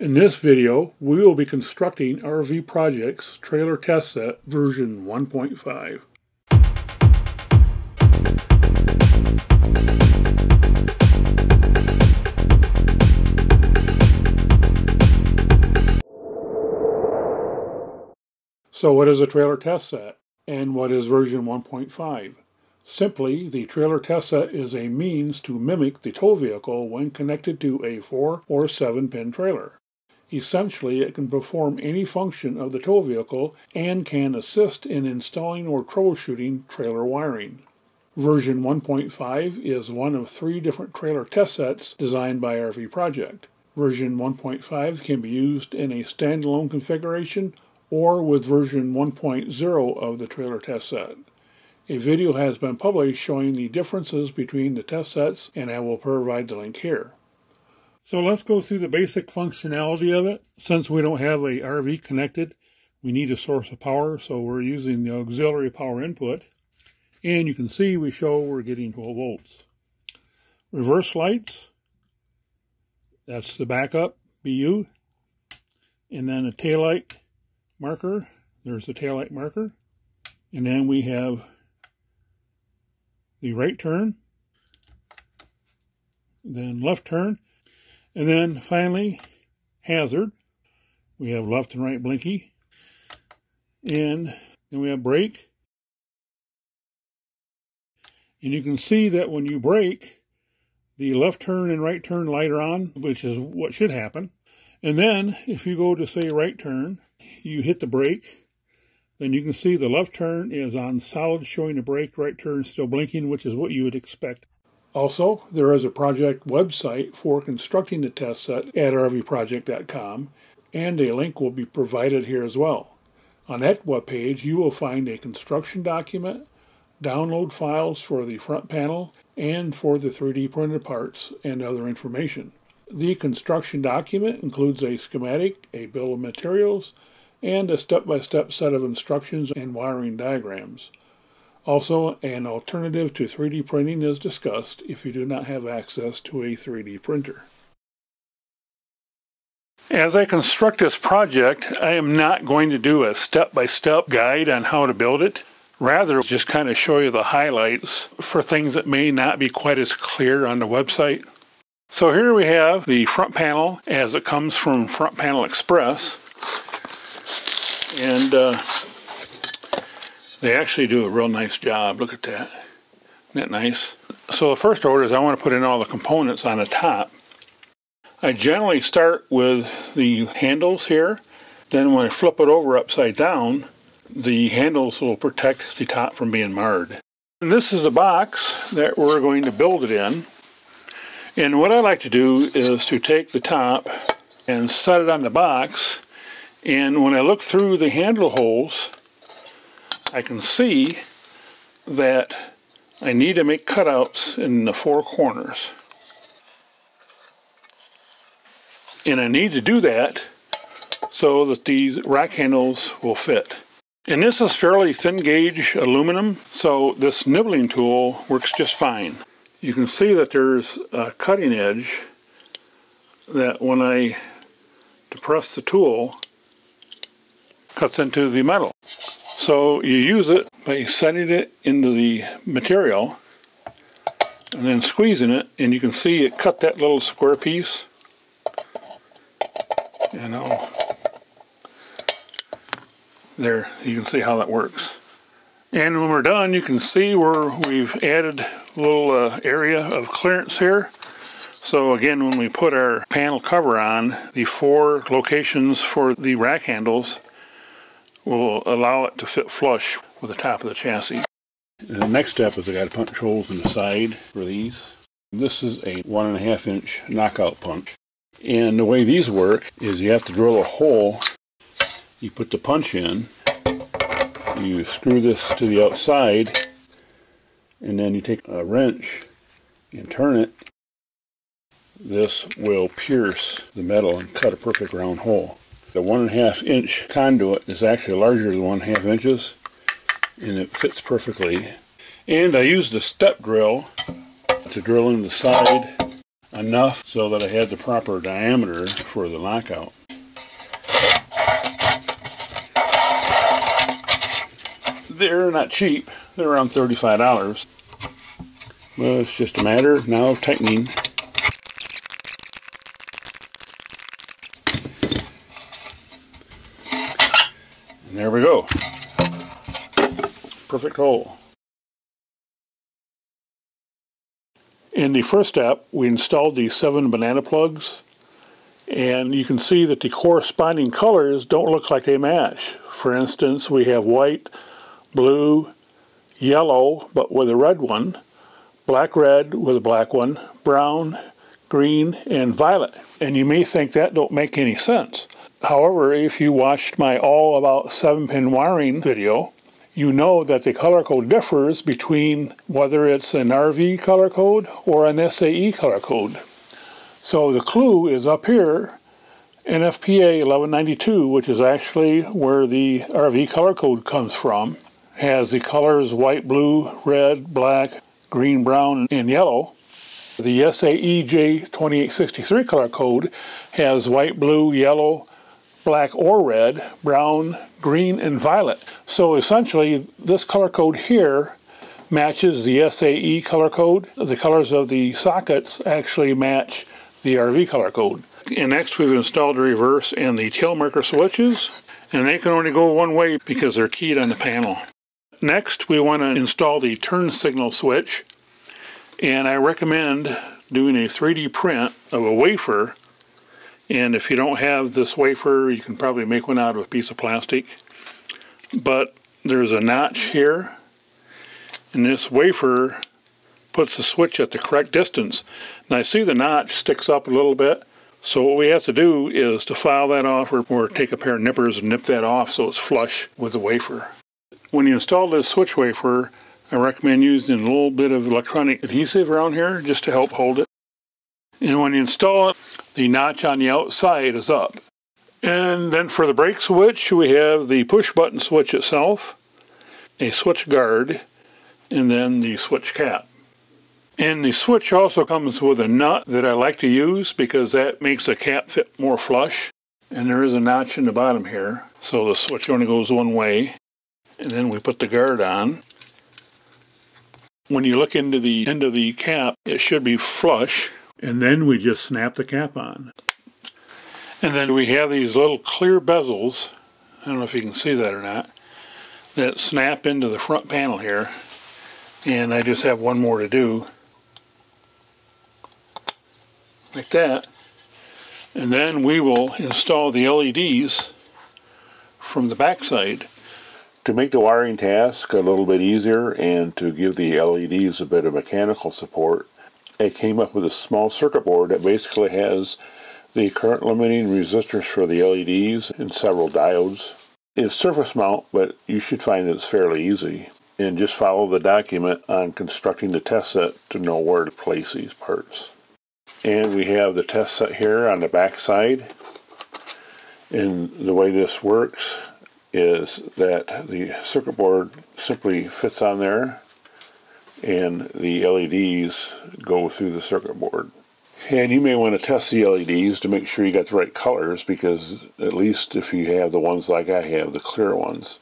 In this video, we will be constructing RV Projects Trailer Test Set version 1.5. So what is a trailer test set? And what is version 1.5? Simply, the trailer test set is a means to mimic the tow vehicle when connected to a 4 or 7 pin trailer. Essentially, it can perform any function of the tow vehicle and can assist in installing or troubleshooting trailer wiring. Version 1.5 is one of three different trailer test sets designed by RV Project. Version 1.5 can be used in a standalone configuration or with version 1.0 of the trailer test set. A video has been published showing the differences between the test sets and I will provide the link here. So let's go through the basic functionality of it. Since we don't have a RV connected, we need a source of power, so we're using the auxiliary power input. And you can see we show we're getting 12 volts. Reverse lights, that's the backup BU. And then a taillight marker, there's the taillight marker. And then we have the right turn, then left turn, and then finally hazard. We have left and right blinky, and then we have brake. And you can see that when you brake, the left turn and right turn light are on, which is what should happen. And then if you go to say right turn, you hit the brake, then you can see the left turn is on solid showing the brake, right turn still blinking, which is what you would expect. Also, there is a project website for constructing the test set at rvproject.com, and a link will be provided here as well. On that webpage, you will find a construction document, download files for the front panel, and for the 3D printed parts and other information. The construction document includes a schematic, a bill of materials, and a step-by-step -step set of instructions and wiring diagrams. Also, an alternative to 3D printing is discussed if you do not have access to a 3D printer. As I construct this project, I am not going to do a step-by-step -step guide on how to build it. Rather, just kind of show you the highlights for things that may not be quite as clear on the website. So here we have the front panel as it comes from Front Panel Express. And uh, they actually do a real nice job. Look at that. Isn't that nice? So the first order is I want to put in all the components on the top. I generally start with the handles here. Then when I flip it over upside down, the handles will protect the top from being marred. And this is the box that we're going to build it in. And what I like to do is to take the top and set it on the box and when I look through the handle holes, I can see that I need to make cutouts in the four corners. And I need to do that so that these rack handles will fit. And this is fairly thin gauge aluminum, so this nibbling tool works just fine. You can see that there's a cutting edge that when I depress the tool, cuts into the metal. So you use it by setting it into the material and then squeezing it and you can see it cut that little square piece. You know, there you can see how that works. And when we're done you can see where we've added a little uh, area of clearance here. So again, when we put our panel cover on, the four locations for the rack handles will allow it to fit flush with the top of the chassis. The next step is I got to punch holes in the side for these. This is a one and a half inch knockout punch. And the way these work is you have to drill a hole. You put the punch in, you screw this to the outside, and then you take a wrench and turn it. This will pierce the metal and cut a perfect round hole. The one and a half inch conduit is actually larger than one and a half inches and it fits perfectly. And I used a step drill to drill in the side enough so that I had the proper diameter for the knockout. They're not cheap. They're around $35. Well, it's just a matter now of tightening. There we go. Perfect hole. In the first step, we installed the seven banana plugs and you can see that the corresponding colors don't look like they match. For instance, we have white, blue, yellow, but with a red one, black red with a black one, brown, green, and violet. And you may think that don't make any sense. However, if you watched my all about 7-pin wiring video, you know that the color code differs between whether it's an RV color code or an SAE color code. So the clue is up here, NFPA 1192, which is actually where the RV color code comes from has the colors white, blue, red, black, green, brown, and yellow. The SAEJ 2863 color code has white, blue, yellow, black or red, brown, green, and violet. So essentially this color code here matches the SAE color code. The colors of the sockets actually match the RV color code. And next we've installed the reverse and the tail marker switches and they can only go one way because they're keyed on the panel. Next, we want to install the turn signal switch, and I recommend doing a 3D print of a wafer, and if you don't have this wafer, you can probably make one out of a piece of plastic, but there's a notch here, and this wafer puts the switch at the correct distance. Now I see the notch sticks up a little bit, so what we have to do is to file that off or, or take a pair of nippers and nip that off so it's flush with the wafer. When you install this switch wafer, I recommend using a little bit of electronic adhesive around here just to help hold it. And when you install it, the notch on the outside is up. And then for the brake switch, we have the push button switch itself, a switch guard, and then the switch cap. And the switch also comes with a nut that I like to use because that makes the cap fit more flush. And there is a notch in the bottom here, so the switch only goes one way and then we put the guard on. When you look into the end of the cap, it should be flush, and then we just snap the cap on. And then we have these little clear bezels, I don't know if you can see that or not, that snap into the front panel here. And I just have one more to do. Like that. And then we will install the LEDs from the backside. To make the wiring task a little bit easier and to give the LEDs a bit of mechanical support, I came up with a small circuit board that basically has the current limiting resistors for the LEDs and several diodes. It's surface mount, but you should find that it's fairly easy. And just follow the document on constructing the test set to know where to place these parts. And we have the test set here on the back side. And the way this works is that the circuit board simply fits on there and the LEDs go through the circuit board. And you may want to test the LEDs to make sure you got the right colors because at least if you have the ones like I have, the clear ones.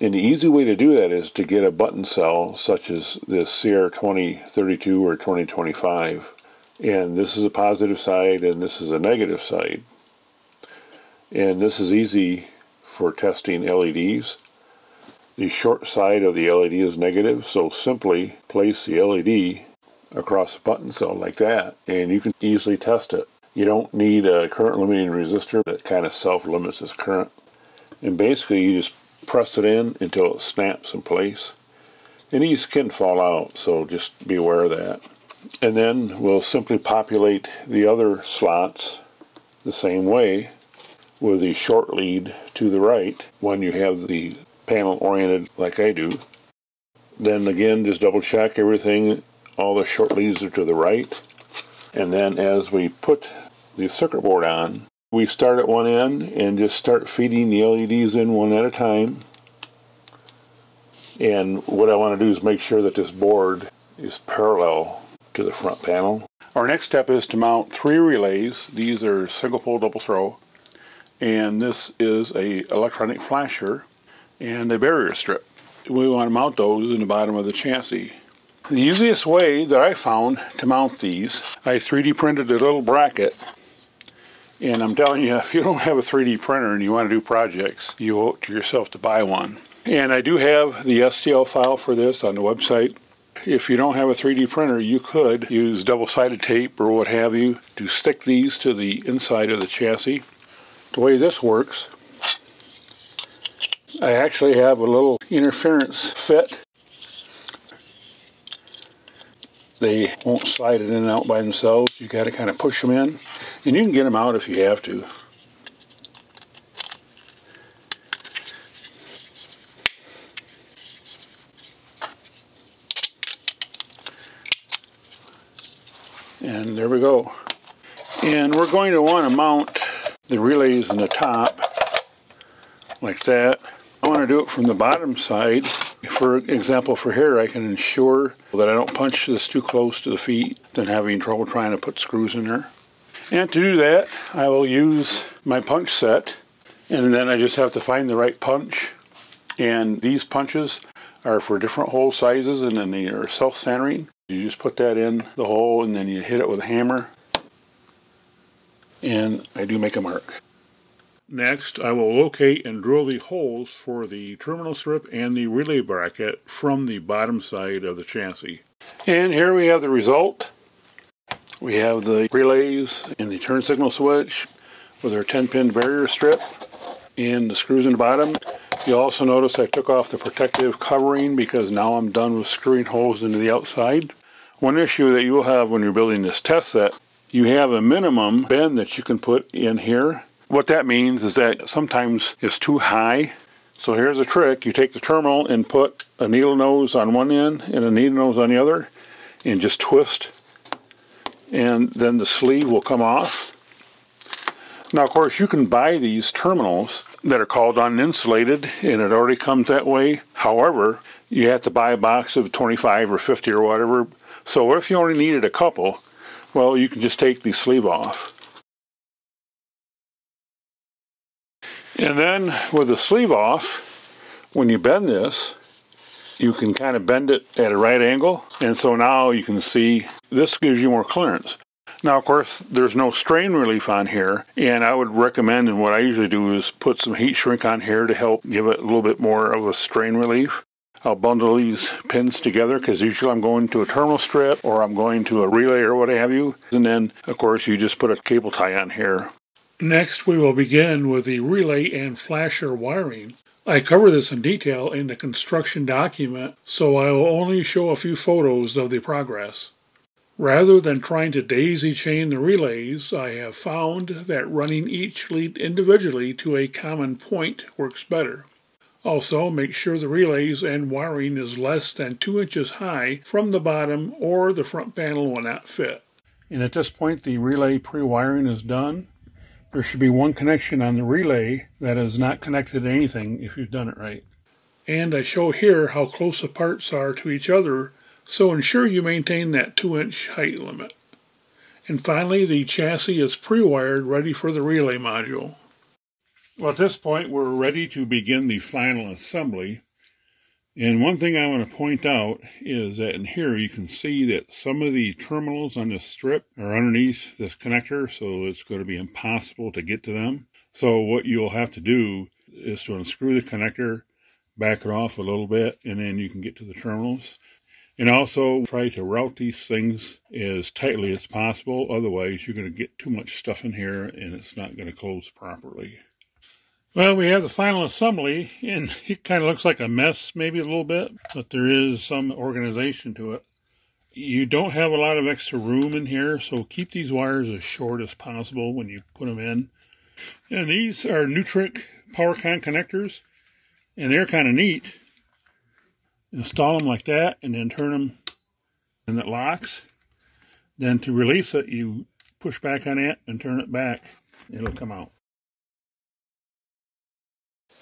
And the easy way to do that is to get a button cell such as this CR2032 or 2025. And this is a positive side and this is a negative side. And this is easy for testing LEDs. The short side of the LED is negative, so simply place the LED across the button cell like that, and you can easily test it. You don't need a current limiting resistor that kind of self-limits its current. And basically you just press it in until it snaps in place. And these can fall out, so just be aware of that. And then we'll simply populate the other slots the same way with the short lead to the right when you have the panel oriented like I do. Then again, just double check everything, all the short leads are to the right. And then as we put the circuit board on, we start at one end and just start feeding the LEDs in one at a time. And what I want to do is make sure that this board is parallel to the front panel. Our next step is to mount three relays. These are single pole double throw and this is a electronic flasher and a barrier strip. We want to mount those in the bottom of the chassis. The easiest way that I found to mount these, I 3D printed a little bracket and I'm telling you, if you don't have a 3D printer and you want to do projects, you owe it to yourself to buy one. And I do have the STL file for this on the website. If you don't have a 3D printer, you could use double-sided tape or what have you to stick these to the inside of the chassis. The way this works, I actually have a little interference fit. They won't slide it in and out by themselves. You got to kind of push them in. And you can get them out if you have to. And there we go. And we're going to want to mount the relays in the top like that. I want to do it from the bottom side. For example, for here, I can ensure that I don't punch this too close to the feet than having trouble trying to put screws in there. And to do that, I will use my punch set, and then I just have to find the right punch. And these punches are for different hole sizes, and then they are self-centering. You just put that in the hole, and then you hit it with a hammer, and I do make a mark. Next, I will locate and drill the holes for the terminal strip and the relay bracket from the bottom side of the chassis. And here we have the result. We have the relays and the turn signal switch with our 10 pin barrier strip and the screws in the bottom. You'll also notice I took off the protective covering because now I'm done with screwing holes into the outside. One issue that you'll have when you're building this test set, you have a minimum bend that you can put in here. What that means is that sometimes it's too high. So here's a trick. You take the terminal and put a needle nose on one end and a needle nose on the other and just twist and then the sleeve will come off. Now of course you can buy these terminals that are called uninsulated and it already comes that way. However, you have to buy a box of 25 or 50 or whatever. So if you only needed a couple? Well, you can just take the sleeve off. And then with the sleeve off, when you bend this, you can kind of bend it at a right angle. And so now you can see this gives you more clearance. Now, of course, there's no strain relief on here, and I would recommend, and what I usually do is put some heat shrink on here to help give it a little bit more of a strain relief. I'll bundle these pins together because usually I'm going to a terminal strip or I'm going to a relay or what have you. And then, of course, you just put a cable tie on here. Next, we will begin with the relay and flasher wiring. I cover this in detail in the construction document, so I will only show a few photos of the progress. Rather than trying to daisy chain the relays, I have found that running each lead individually to a common point works better. Also, make sure the relays and wiring is less than 2 inches high from the bottom or the front panel will not fit. And at this point the relay pre-wiring is done. There should be one connection on the relay that is not connected to anything if you've done it right. And I show here how close the parts are to each other, so ensure you maintain that 2 inch height limit. And finally, the chassis is pre-wired ready for the relay module. Well, at this point, we're ready to begin the final assembly. And one thing I want to point out is that in here you can see that some of the terminals on this strip are underneath this connector, so it's going to be impossible to get to them. So what you'll have to do is to unscrew the connector, back it off a little bit, and then you can get to the terminals. And also try to route these things as tightly as possible, otherwise you're going to get too much stuff in here and it's not going to close properly. Well, we have the final assembly, and it kind of looks like a mess, maybe a little bit, but there is some organization to it. You don't have a lot of extra room in here, so keep these wires as short as possible when you put them in. And these are Neutrik PowerCon connectors, and they're kind of neat. Install them like that, and then turn them, and it locks. Then to release it, you push back on it and turn it back. It'll come out.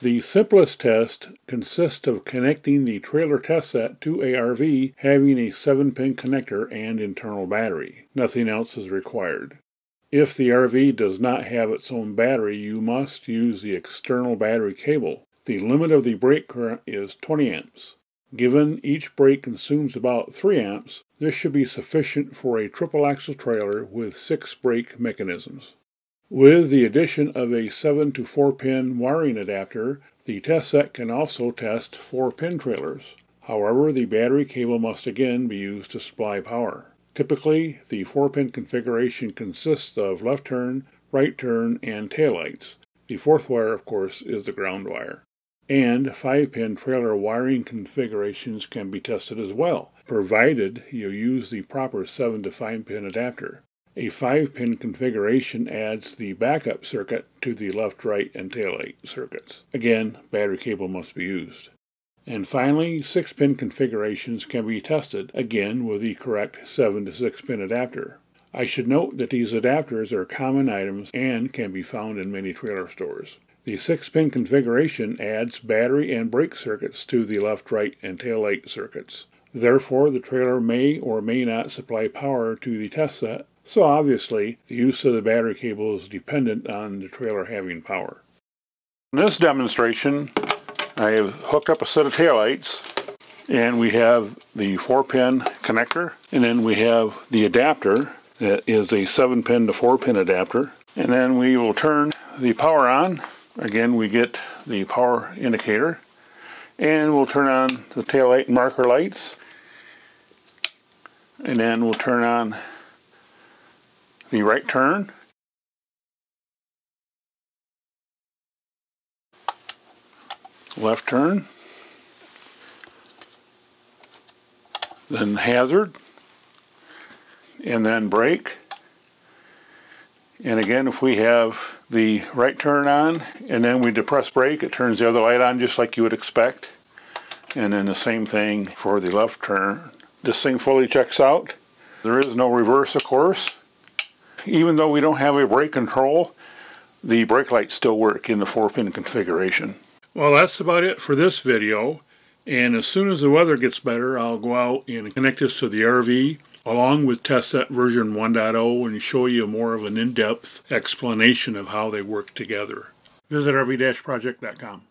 The simplest test consists of connecting the trailer test set to a RV having a 7-pin connector and internal battery. Nothing else is required. If the RV does not have its own battery, you must use the external battery cable. The limit of the brake current is 20 amps. Given each brake consumes about 3 amps, this should be sufficient for a triple axle trailer with 6 brake mechanisms. With the addition of a 7 to 4 pin wiring adapter, the test set can also test 4 pin trailers. However, the battery cable must again be used to supply power. Typically, the 4 pin configuration consists of left turn, right turn, and taillights. The fourth wire, of course, is the ground wire. And 5 pin trailer wiring configurations can be tested as well, provided you use the proper 7 to 5 pin adapter. A 5-pin configuration adds the backup circuit to the left, right, and taillight circuits. Again, battery cable must be used. And finally, 6-pin configurations can be tested, again with the correct 7 to 6-pin adapter. I should note that these adapters are common items and can be found in many trailer stores. The 6-pin configuration adds battery and brake circuits to the left, right, and taillight circuits. Therefore, the trailer may or may not supply power to the test set so obviously, the use of the battery cable is dependent on the trailer having power. In this demonstration, I have hooked up a set of taillights and we have the 4-pin connector and then we have the adapter that is a 7-pin to 4-pin adapter and then we will turn the power on. Again, we get the power indicator and we'll turn on the taillight marker lights and then we'll turn on the right turn. Left turn. Then hazard. And then brake. And again, if we have the right turn on and then we depress brake, it turns the other light on just like you would expect. And then the same thing for the left turn. This thing fully checks out. There is no reverse, of course even though we don't have a brake control, the brake lights still work in the 4-pin configuration. Well, that's about it for this video. And as soon as the weather gets better, I'll go out and connect this to the RV along with test set version 1.0 and show you more of an in-depth explanation of how they work together. Visit RV-project.com.